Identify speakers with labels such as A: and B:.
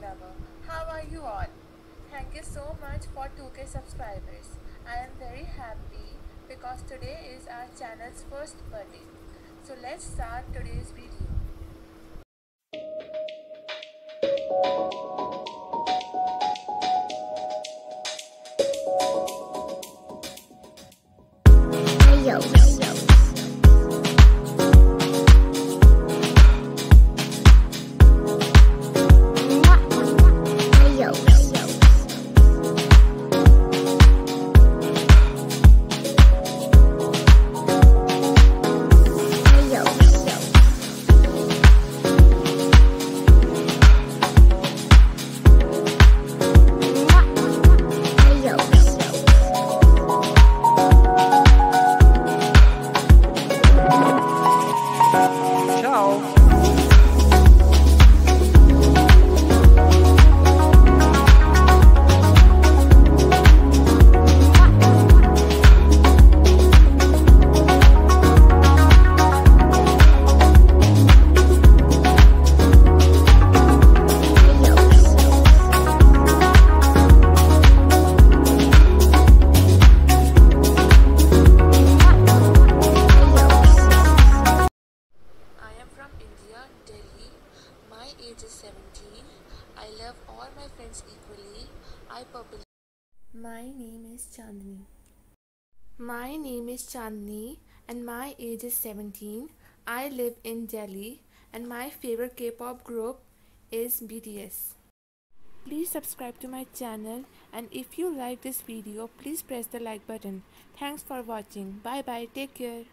A: lover. How are you all? Thank you so much for 2k subscribers. I am very happy because today is our channel's first birthday. So let's start today's video.
B: Ciao.
A: Age is 17. I love all my friends equally. I publish. My name is Chandni. My name is Chandni and my age is 17. I live in Delhi and my favorite K-pop group is BTS. Please subscribe to my channel and if you like this video please press the like button. Thanks for watching. Bye bye. Take care.